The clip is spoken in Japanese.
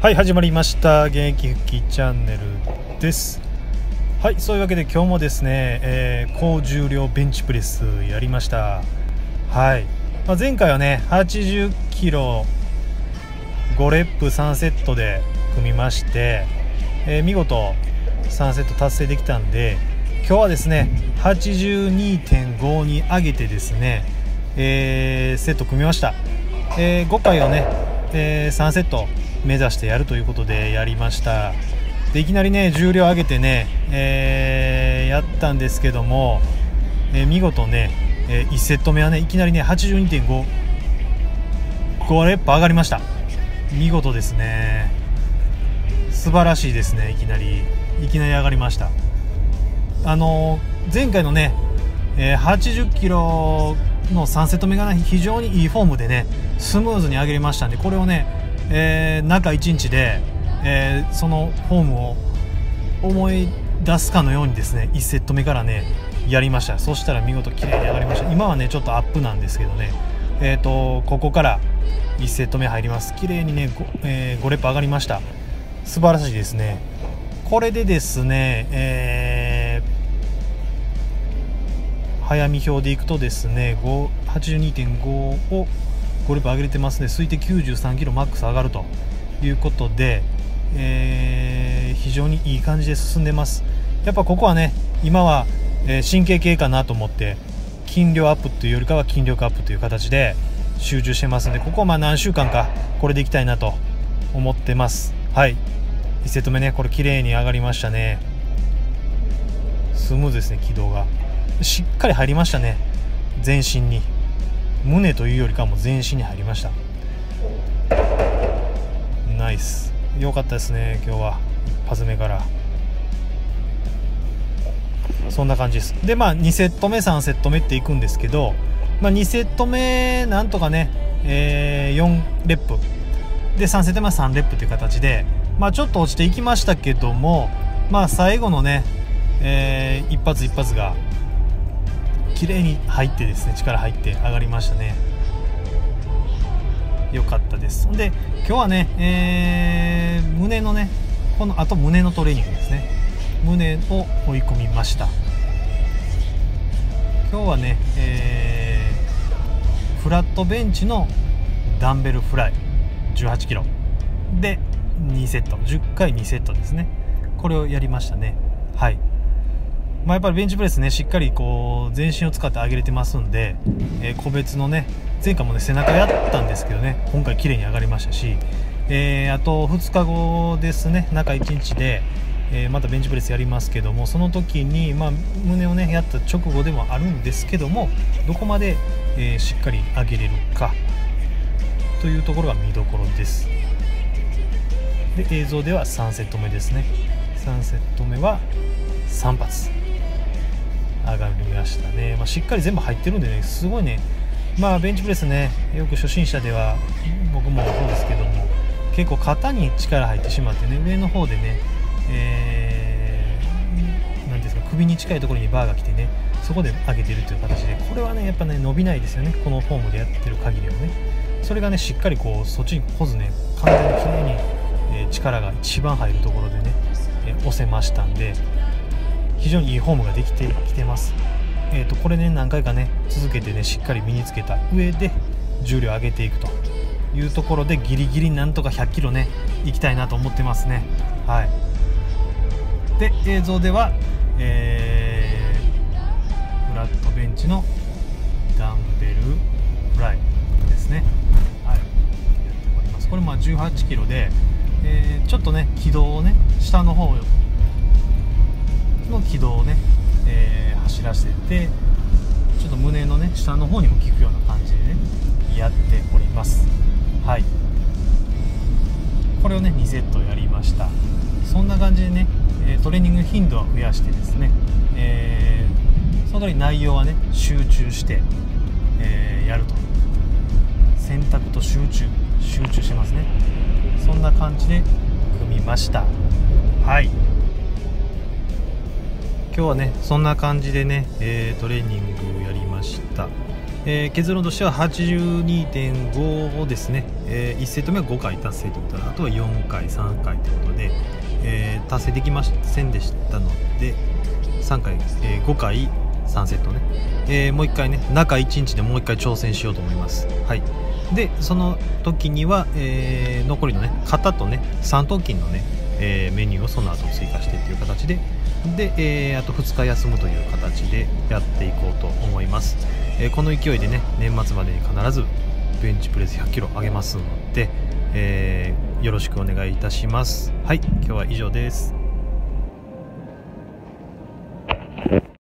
はい始まりました。現役復帰チャンネルです。はいそういうわけで今日もですね、えー、高重量ベンチプレスやりました。はい、まあ、前回はね80キロ5レップ3セットで組みまして、えー、見事3セット達成できたんで今日はですね82.5に上げてですね、えー、セット組みました、えー、5回をね、えー、3セット目指してやるということでやりました。でいきなりね重量上げてね、えー、やったんですけども、えー、見事ね、えー、1セット目はねいきなりね82.5 5レップ上がりました。見事ですね。素晴らしいですねいきなり。いきなり上がりました。あの前回のね、え、80キロの3セット目が、ね、非常にいいフォームでねスムーズに上げれましたんでこれをねえー、中1日で、えー、そのフォームを思い出すかのようにですね1セット目からねやりました。そしたら見事綺麗に上がりました。今はねちょっとアップなんですけどねえーと、ここから1セット目入ります。綺麗にね 5,、えー、5レップ上がりました。素晴らしいですね。これでですね、えー、早見表でいくとですね82.5をゴルフ上げれてますね。推定93キロマックス上がるということで、えー、非常にいい感じで進んでます。やっぱここはね今は、え、神経系かなと思って筋量アップというよりかは筋力アップという形で集中してますのでここはまあ何週間かこれでいきたいなと思ってます。はい。1セット目ねこれ綺麗に上がりましたね。スムーズですね軌道が。しっかり入りましたね。全身に。胸というよりかも全身に入りました。ナイス。良かったですね今日は。一発目から。そんな感じです。でまあ2セット目3セット目っていくんですけど、まあ、2セット目なんとかね、えー、4レップ。で3セット目は3レップという形で、まあ、ちょっと落ちていきましたけども、まあ、最後のね、えー、一発一発が綺麗に入ってですね力入って上がりましたね。良かったです。で今日はね、えー、胸のねこのあと胸のトレーニングですね。胸を追い込みました。今日はね、えー、フラットベンチのダンベルフライ1 8キロ。で2セット。10回2セットですね。これをやりましたね。はい。まあ、やっぱりベンチプレスねしっかりこう全身を使って上げれてますんで、えー、個別のね前回もね背中やったんですけどね今回綺麗に上がりましたし、えー、あと2日後ですね中1日で、えー、またベンチプレスやりますけどもその時に、まあ、胸をねやった直後でもあるんですけどもどこまで、えしっかり上げれるかというところが見どころです。で映像では3セット目ですね。3セット目は3発。上がりましたね、まあ、しっかり全部入ってるんでねすごいね。まあベンチプレスねよく初心者では僕もそうですけども結構肩に力入ってしまってね上の方でね、えー、なんですか首に近いところにバーが来てねそこで上げてるという形でこれはねやっぱね伸びないですよね。このフォームでやってる限りはね。それがねしっかりこうそっちに来ずね完全にきれいに、え、力が一番入るところでね、え、押せましたんで非常にいいフォームができてきてます、えーと、これね何回かね続けてねしっかり身につけた上で重量上げていくというところでギリギリなんとか100キロねいきたいなと思ってますね。はい。で映像では、えー、フラットベンチのダンベルフライですね。はい。やっております。これまあ18キロで、えー、ちょっとね軌道をね下の方の軌道をね、えー、走らせてちょっと胸のね下の方にも効くような感じでねやっております。はい。これをね2セットやりました。そんな感じでねトレーニング頻度は増やしてですね、えー、その通り内容はね集中して、えー、やると。選択と集中集中してますね。そんな感じで組みました。はい。今日はねそんな感じでね、えー、トレーニングをやりました、えー、結論としては82.5をですね、えー、1セット目は5回達成ということであとは4回3回ということで、え、達成できませんでしたので3回、え、5回3セットね、え、もう1回ね中1日でもう1回挑戦しようと思います。はい。でその時には、えー、残りのね肩とね三頭筋のね、えー、メニューをその後追加してっていう形でで、えー、あと2日休むという形でやっていこうと思います、えこの勢いでね年末までに必ずベンチプレス100キロ上げますので、えよろしくお願いいたします。はい今日は以上です。